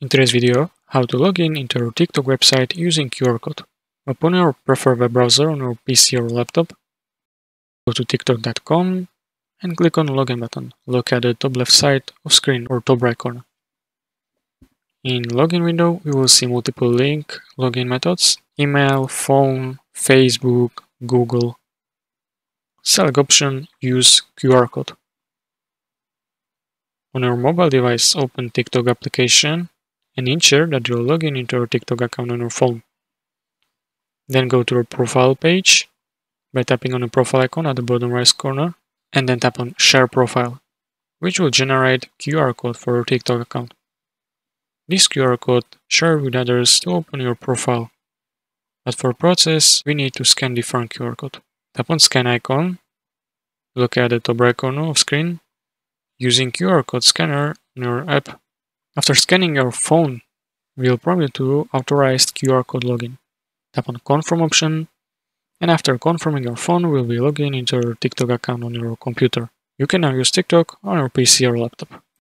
In today's video, how to log in into your TikTok website using QR code. Open your preferred web browser on your PC or laptop. Go to tiktok.com and click on login button, located at the top left side of screen or top right corner. In login window, we will see multiple link login methods, email, phone, Facebook, Google. Select option use QR code. On your mobile device, open TikTok application and ensure that you're logging into your TikTok account on your phone. Then go to your profile page by tapping on the profile icon at the bottom right corner and then tap on Share Profile, which will generate QR code for your TikTok account. This QR code share with others to open your profile. But for process, we need to scan different QR code. Tap on Scan icon, look at the top right corner of screen, using QR code scanner in your app after scanning your phone, we'll prompt you to authorized QR code login. Tap on confirm option and after confirming your phone, we'll be logging into your TikTok account on your computer. You can now use TikTok on your PC or laptop.